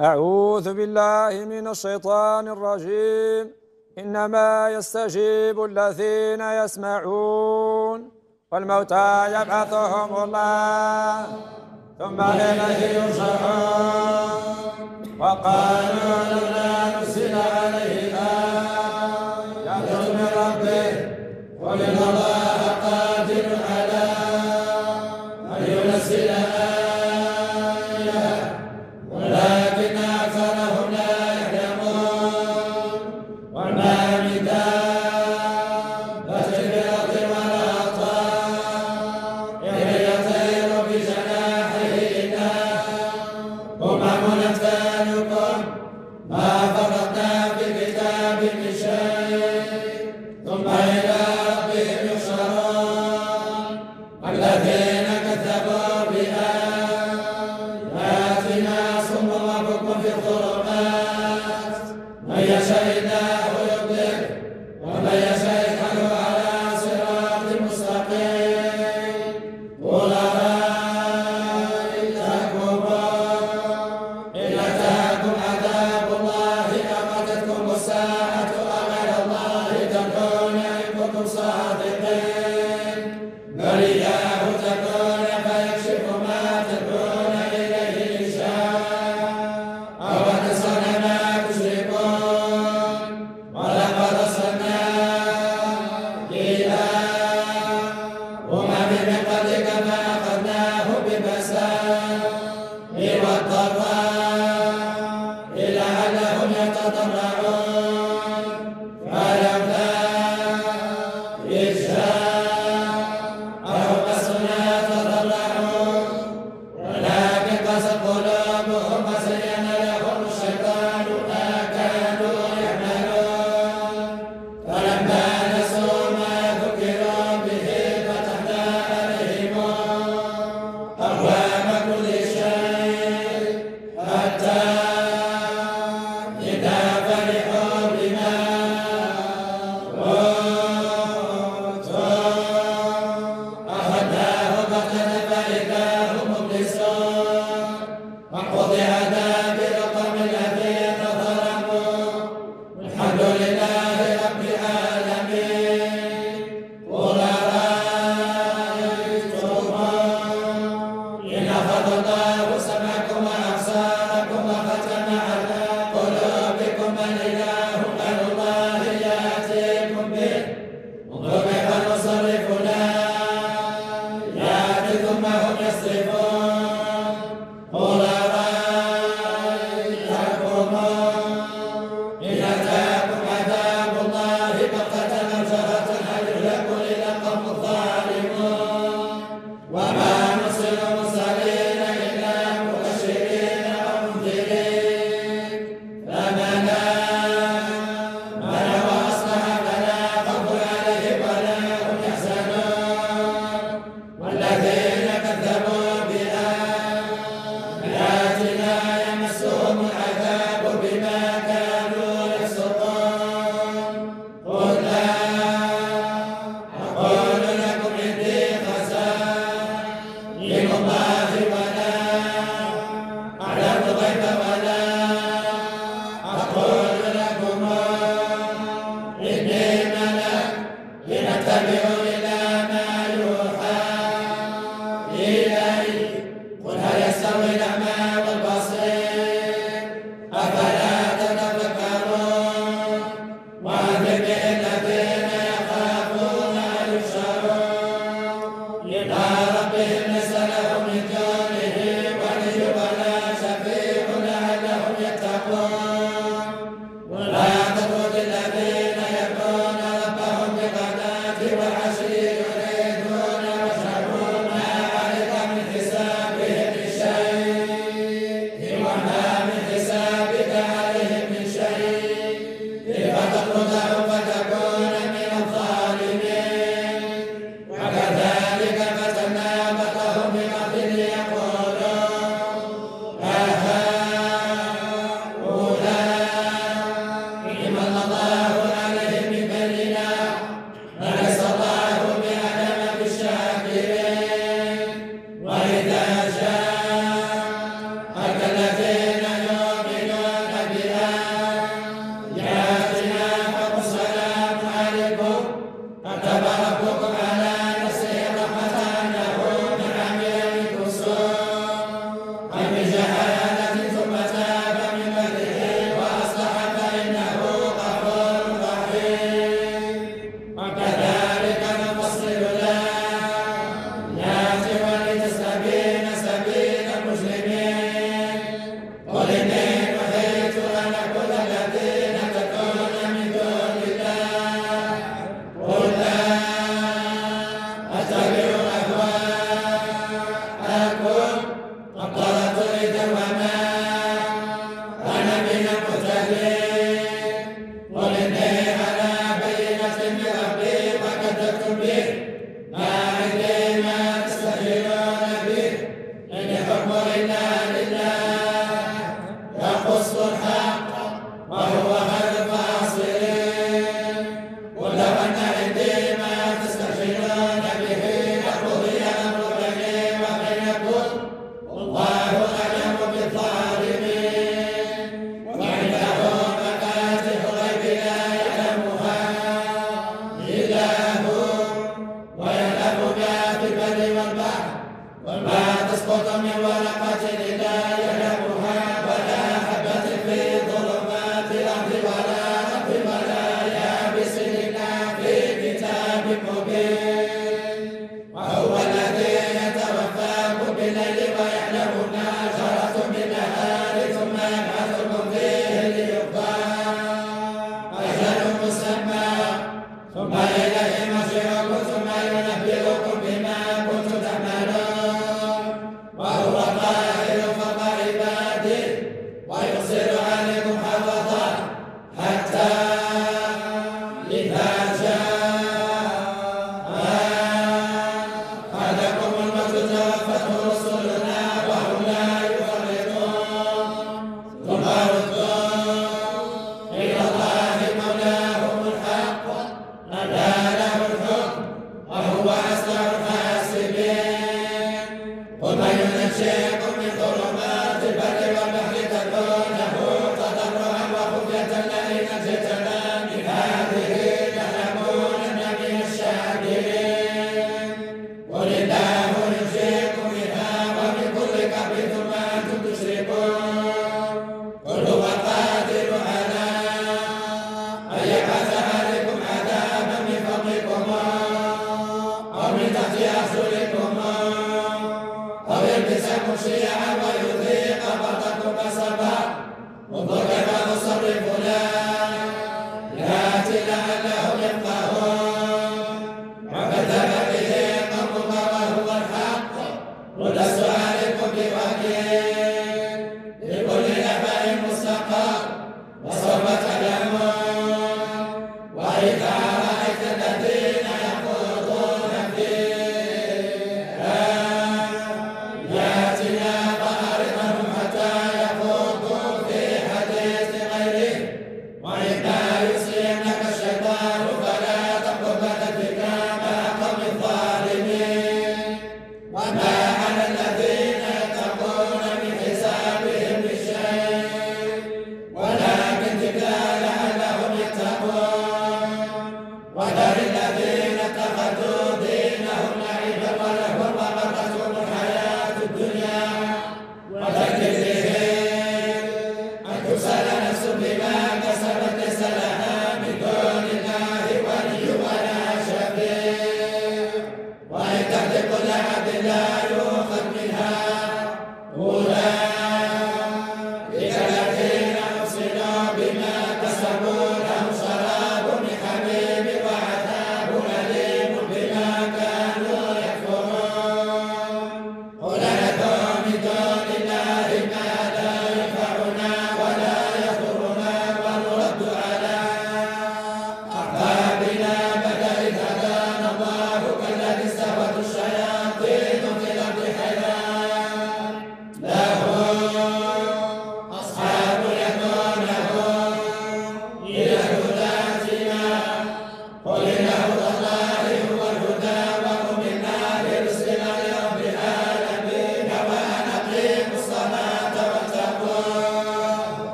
أعوذ بالله من الشيطان الرجيم. إنما يستجيب الذين يسمعون. والموتى يبعثهم الله. ثم إليه يرجعون. وقالوا لولا نزل عليه آية من ربه قل الله.